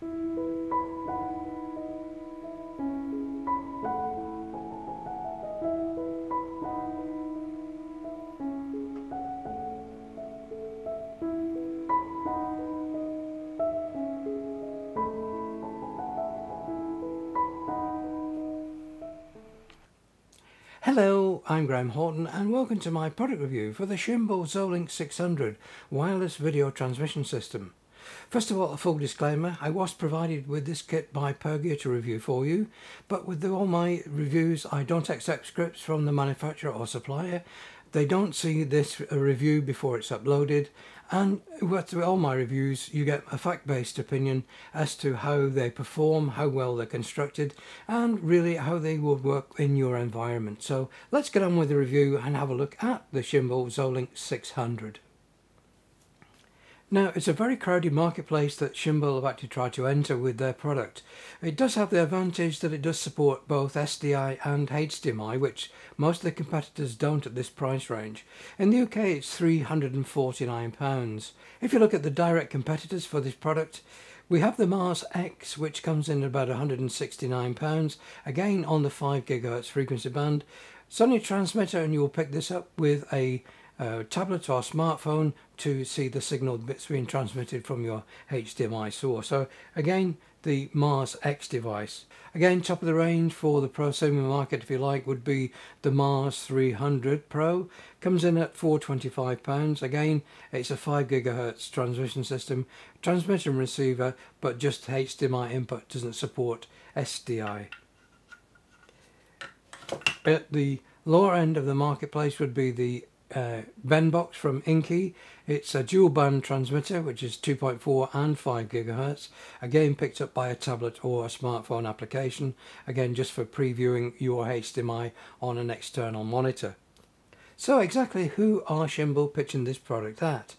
Hello, I'm Graham Houghton and welcome to my product review for the Shimbol ZOlink 600 wireless video transmission system. First of all, a full disclaimer, I was provided with this kit by Pergear to review for you, but with all my reviews I don't accept scripts from the manufacturer or supplier. They don't see this uh, review before it's uploaded and with all my reviews you get a fact-based opinion as to how they perform, how well they're constructed and really how they will work in your environment. So let's get on with the review and have a look at the Shimbol ZOlink 600. Now, it's a very crowded marketplace that Shimbol have actually tried to enter with their product. It does have the advantage that it does support both SDI and HDMI, which most of the competitors don't at this price range. In the UK, it's £349. If you look at the direct competitors for this product, we have the Mars X, which comes in at about £169, again on the 5 GHz frequency band. Sony transmitter, and you will pick this up with a uh, tablet or smartphone to see the signal that's being transmitted from your HDMI source. So again, the Mars X device. Again, top of the range for the prosumer market, if you like, would be the Mars 300 Pro. Comes in at 425 pounds. Again, it's a 5 gigahertz transmission system, transmitter and receiver, but just HDMI input doesn't support SDI. At the lower end of the marketplace would be the uh, Benbox from Inkee. It's a dual band transmitter which is 2.4 and 5 gigahertz. Again picked up by a tablet or a smartphone application. Again just for previewing your HDMI on an external monitor. So exactly who are Shimbol pitching this product at?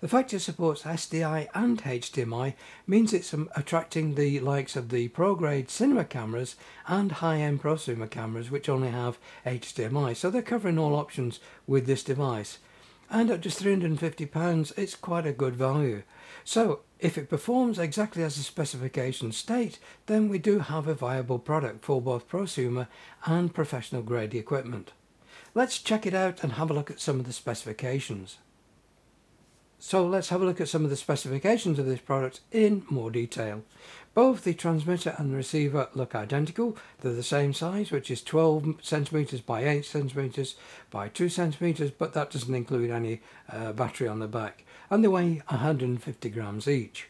The fact it supports SDI and HDMI means it's um, attracting the likes of the pro-grade cinema cameras and high-end prosumer cameras which only have HDMI. So they're covering all options with this device. And at just £350 it's quite a good value. So if it performs exactly as the specifications state, then we do have a viable product for both prosumer and professional grade equipment. Let's check it out and have a look at some of the specifications. So let's have a look at some of the specifications of this product in more detail. Both the transmitter and the receiver look identical. They're the same size, which is 12 centimeters by 8 centimeters by 2 centimeters, but that doesn't include any uh, battery on the back. And they weigh 150 grams each.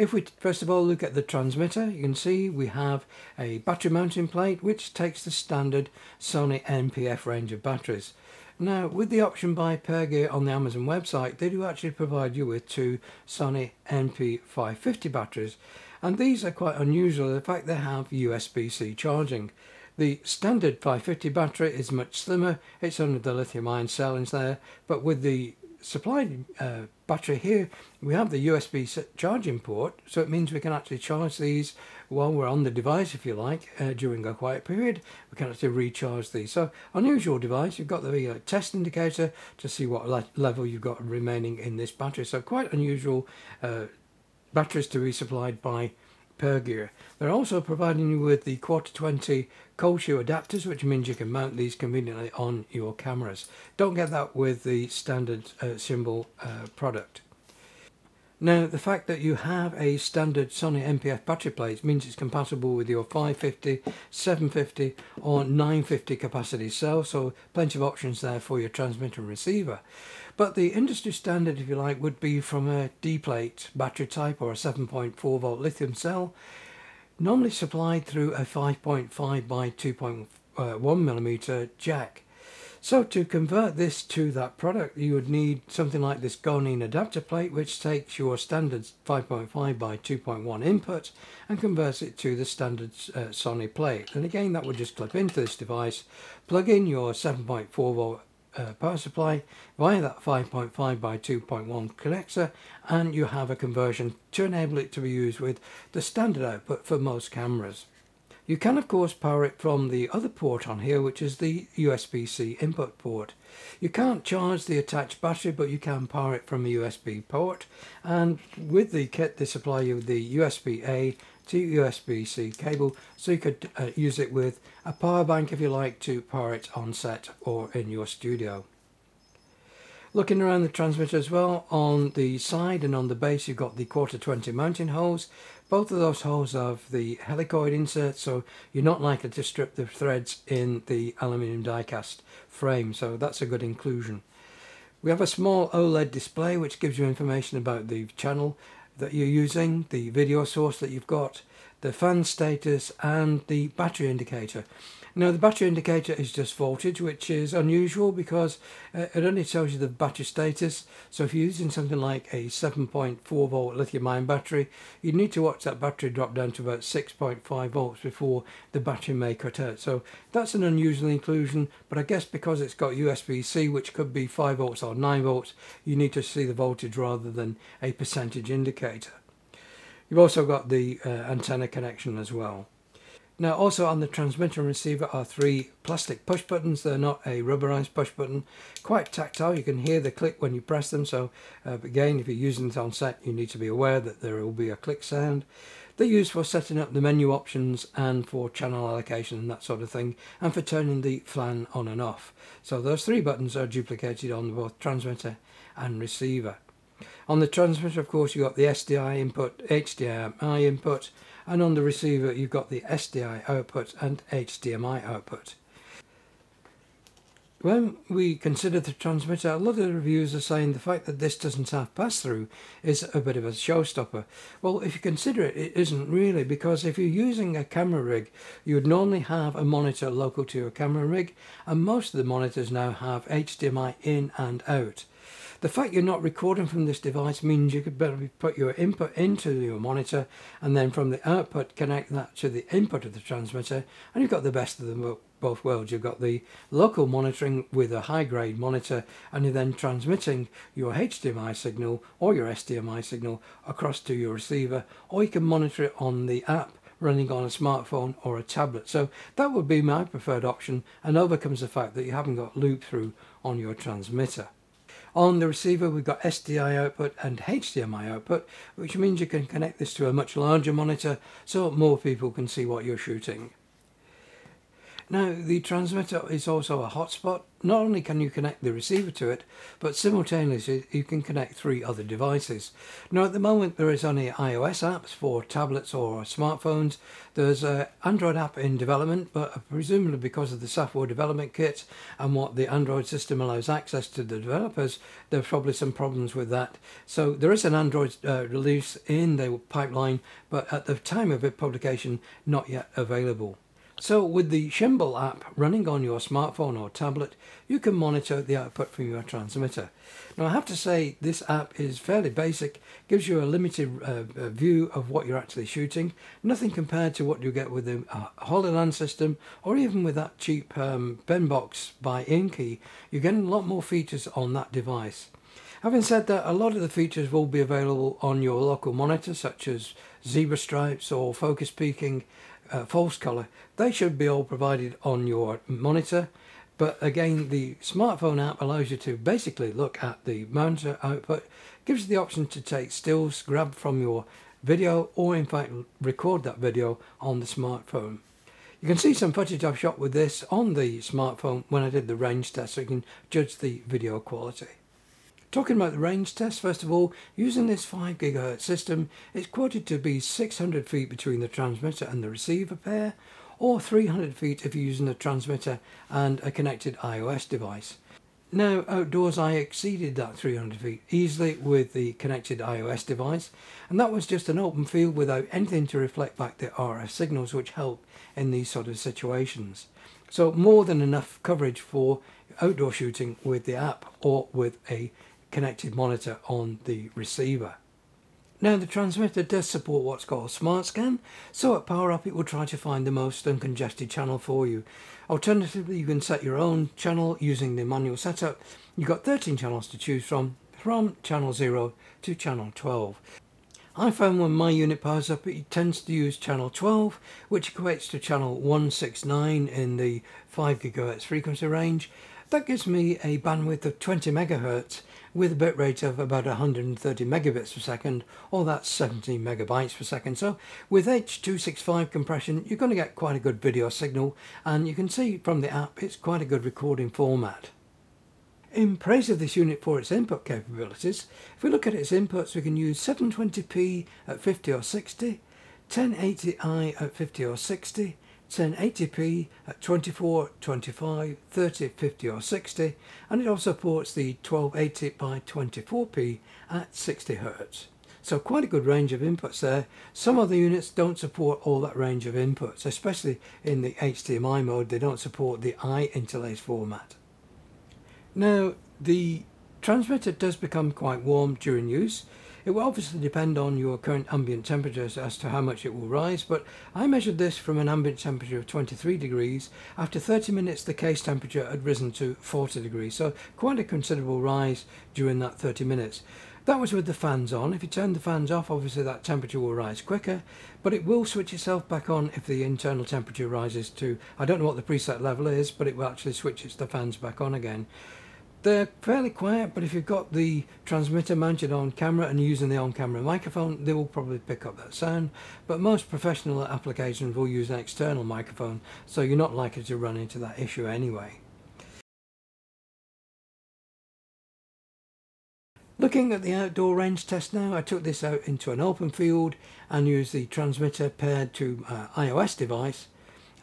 If we first of all look at the transmitter, you can see we have a battery mounting plate which takes the standard Sony NP-F range of batteries. Now with the option by Pergear on the Amazon website they do actually provide you with two Sony NP550 batteries and these are quite unusual the fact they have USB-C charging. The standard 550 battery is much slimmer, it's only the lithium ion cell in there, but with the supplied uh, battery here. We have the USB charging port so it means we can actually charge these while we're on the device if you like uh, during a quiet period. We can actually recharge these. So unusual device. You've got the uh, test indicator to see what le level you've got remaining in this battery. So quite unusual uh, batteries to be supplied by Pergear. They're also providing you with the quarter 20 cold shoe adapters which means you can mount these conveniently on your cameras. Don't get that with the standard uh, Shimbol uh, product. Now the fact that you have a standard Sony NP-F battery plate means it's compatible with your 550, 750 or 950 capacity cell so plenty of options there for your transmitter and receiver. But the industry standard if you like would be from a D-plate battery type or a 7.4 volt lithium cell normally supplied through a 5.5 by 2.1 uh, millimeter jack. So to convert this to that product, you would need something like this Gonin adapter plate, which takes your standard 5.5 by 2.1 input and converts it to the standard uh, Sony plate. And again, that would just clip into this device, plug in your 7.4 volt uh, power supply via that 5.5 by 2.1 connector and you have a conversion to enable it to be used with the standard output for most cameras. You can of course power it from the other port on here which is the USB-C input port. You can't charge the attached battery but you can power it from a USB port and with the kit they supply you the USB-A to USB-C cable so you could uh, use it with a power bank if you like to power it on set or in your studio. Looking around the transmitter as well, on the side and on the base you've got the quarter 20 mounting holes. Both of those holes have the helicoid insert so you're not likely to strip the threads in the aluminium die-cast frame so that's a good inclusion. We have a small OLED display which gives you information about the channel that you're using, the video source that you've got, the fan status and the battery indicator. Now the battery indicator is just voltage which is unusual because uh, it only tells you the battery status so if you're using something like a 7.4 volt lithium ion battery you need to watch that battery drop down to about 6.5 volts before the battery may cut out so that's an unusual inclusion but I guess because it's got USB-C which could be 5 volts or 9 volts you need to see the voltage rather than a percentage indicator. You've also got the uh, antenna connection as well. Now also on the transmitter and receiver are three plastic push buttons. They're not a rubberized push button. Quite tactile. You can hear the click when you press them. So uh, again, if you're using it on set, you need to be aware that there will be a click sound. They're used for setting up the menu options and for channel allocation and that sort of thing and for turning the flan on and off. So those three buttons are duplicated on both transmitter and receiver. On the transmitter of course you've got the SDI input, HDMI input and on the receiver you've got the SDI output and HDMI output. When we consider the transmitter, a lot of the reviews are saying the fact that this doesn't have pass-through is a bit of a showstopper. Well, if you consider it, it isn't really, because if you're using a camera rig, you would normally have a monitor local to your camera rig, and most of the monitors now have HDMI in and out. The fact you're not recording from this device means you could better put your input into your monitor and then from the output connect that to the input of the transmitter and you've got the best of the both worlds. You've got the local monitoring with a high grade monitor and you're then transmitting your HDMI signal or your SDMI signal across to your receiver or you can monitor it on the app running on a smartphone or a tablet. So that would be my preferred option and overcomes the fact that you haven't got loop through on your transmitter. On the receiver we've got SDI output and HDMI output which means you can connect this to a much larger monitor so more people can see what you're shooting. Now the transmitter is also a hotspot. Not only can you connect the receiver to it, but simultaneously you can connect three other devices. Now at the moment there is only iOS apps for tablets or smartphones. There's an Android app in development, but presumably because of the software development kit and what the Android system allows access to the developers, there's probably some problems with that. So there is an Android uh, release in the pipeline, but at the time of publication, not yet available. So with the Shimbol app running on your smartphone or tablet, you can monitor the output from your transmitter. Now I have to say this app is fairly basic, gives you a limited uh, uh view of what you're actually shooting, nothing compared to what you get with the uh, Hollyland system or even with that cheap um, Benbox by Inkee, you're getting a lot more features on that device. Having said that, a lot of the features will be available on your local monitor such as zebra stripes or focus peaking uh, false color, they should be all provided on your monitor. But again, the smartphone app allows you to basically look at the monitor output, gives you the option to take stills, grab from your video, or in fact record that video on the smartphone. You can see some footage I've shot with this on the smartphone when I did the range test so you can judge the video quality. Talking about the range test, first of all, using this 5 GHz system, it's quoted to be 600 feet between the transmitter and the receiver pair, or 300 feet if you're using a transmitter and a connected iOS device. Now, outdoors I exceeded that 300 feet easily with the connected iOS device, and that was just an open field without anything to reflect back the RF signals which help in these sort of situations. So more than enough coverage for outdoor shooting with the app or with a connected monitor on the receiver. Now the transmitter does support what's called Smart Scan, so at power up it will try to find the most uncongested channel for you. Alternatively you can set your own channel using the manual setup. You've got 13 channels to choose from, from channel 0 to channel 12. I found when my unit powers up it tends to use channel 12 which equates to channel 169 in the 5 GHz frequency range. That gives me a bandwidth of 20 megahertz with a bitrate of about 130 megabits per second or that's 70 megabytes per second. So with H265 compression you're going to get quite a good video signal and you can see from the app it's quite a good recording format. In praise of this unit for its input capabilities, if we look at its inputs we can use 720p at 50 or 60, 1080i at 50 or 60, 1080p at 24, 25, 30, 50 or 60 and it also supports the 1280 by 24p at 60 Hz. So quite a good range of inputs there. Some of the units don't support all that range of inputs, especially in the HDMI mode they don't support the I interlace format. Now, the transmitter does become quite warm during use. It will obviously depend on your current ambient temperatures as to how much it will rise, but I measured this from an ambient temperature of 23 degrees. After 30 minutes, the case temperature had risen to 40 degrees, so quite a considerable rise during that 30 minutes. That was with the fans on. If you turn the fans off, obviously that temperature will rise quicker, but it will switch itself back on if the internal temperature rises to, I don't know what the preset level is, but it will actually switch the fans back on again. They're fairly quiet, but if you've got the transmitter mounted on camera and using the on-camera microphone, they will probably pick up that sound. But most professional applications will use an external microphone, so you're not likely to run into that issue anyway. Looking at the outdoor range test now, I took this out into an open field and used the transmitter paired to uh, iOS device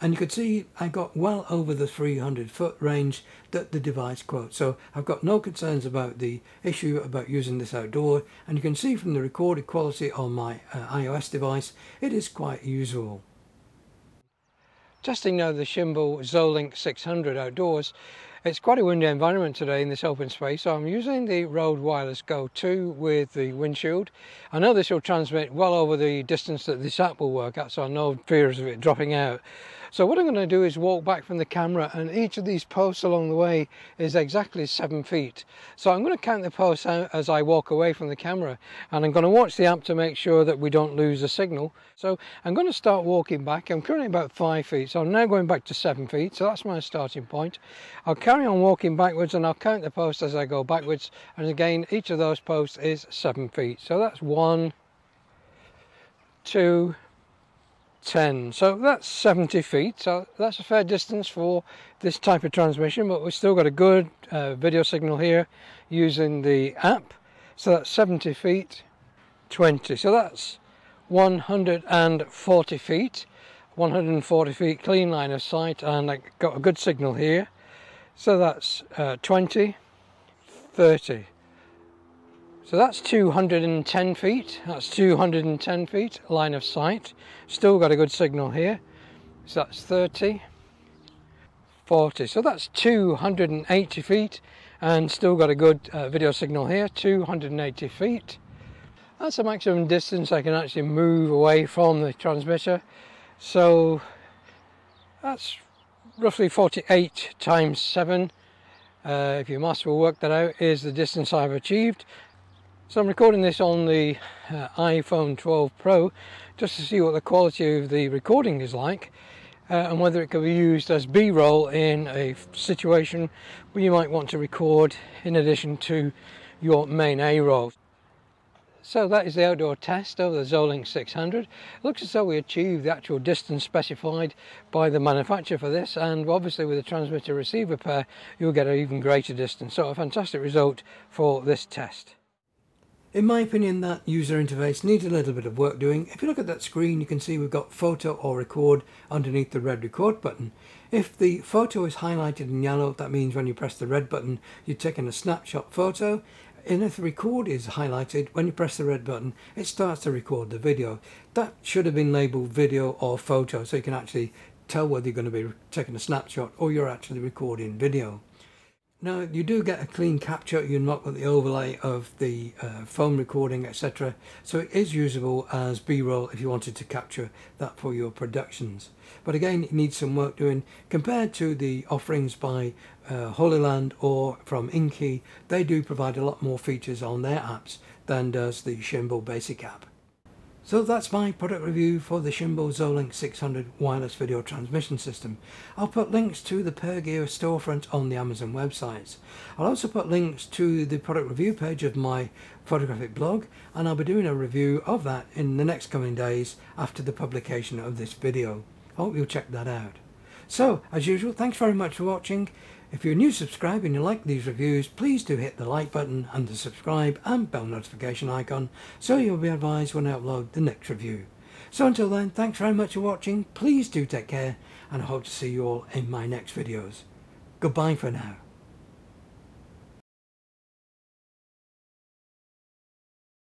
and you could see I got well over the 300 foot range that the device quotes so I've got no concerns about the issue about using this outdoor and you can see from the recorded quality on my uh, iOS device it is quite usable. Testing now the Shimbol ZOlink 600 outdoors it's quite a windy environment today in this open space, so I'm using the Rode Wireless Go 2 with the windshield. I know this will transmit well over the distance that this app will work at, so I no fears of it dropping out. So what I'm going to do is walk back from the camera and each of these posts along the way is exactly seven feet. So I'm going to count the posts out as I walk away from the camera and I'm going to watch the app to make sure that we don't lose the signal. So I'm going to start walking back. I'm currently about five feet, so I'm now going back to seven feet. So that's my starting point. I'll carry on walking backwards and I'll count the posts as I go backwards. And again, each of those posts is seven feet. So that's one, two, 10 so that's 70 feet. So that's a fair distance for this type of transmission but we've still got a good uh, video signal here using the app. So that's 70 feet 20 so that's 140 feet. 140 feet clean line of sight and I got a good signal here so that's uh, 20 30 so that's 210 feet, that's 210 feet line of sight. Still got a good signal here. So that's 30, 40. So that's 280 feet and still got a good uh, video signal here, 280 feet. That's the maximum distance I can actually move away from the transmitter. So that's roughly 48 times 7 uh, if your master will work that out is the distance I've achieved so I'm recording this on the uh, iPhone 12 Pro just to see what the quality of the recording is like uh, and whether it could be used as B-roll in a situation where you might want to record in addition to your main A-roll. So that is the outdoor test of the ZOlink 600. It looks as though we achieved the actual distance specified by the manufacturer for this and obviously with the transmitter receiver pair you'll get an even greater distance. So a fantastic result for this test. In my opinion, that user interface needs a little bit of work doing. If you look at that screen, you can see we've got photo or record underneath the red record button. If the photo is highlighted in yellow, that means when you press the red button, you're taking a snapshot photo. And if the record is highlighted, when you press the red button, it starts to record the video. That should have been labeled video or photo, so you can actually tell whether you're going to be taking a snapshot or you're actually recording video. Now you do get a clean capture, you unlock with the overlay of the uh, phone recording etc. So it is usable as b-roll if you wanted to capture that for your productions. But again it needs some work doing compared to the offerings by uh, Hollyland or from Inkee. They do provide a lot more features on their apps than does the Shimbol Basic app. So that's my product review for the Shimbol ZOlink 600 wireless video transmission system. I'll put links to the Pergear storefront on the Amazon websites. I'll also put links to the product review page of my photographic blog and I'll be doing a review of that in the next coming days after the publication of this video. I hope you'll check that out. So, as usual, thanks very much for watching. If you're new subscriber and you like these reviews, please do hit the like button and the subscribe and bell notification icon so you'll be advised when I upload the next review. So until then, thanks very much for watching, please do take care and I hope to see you all in my next videos. Goodbye for now.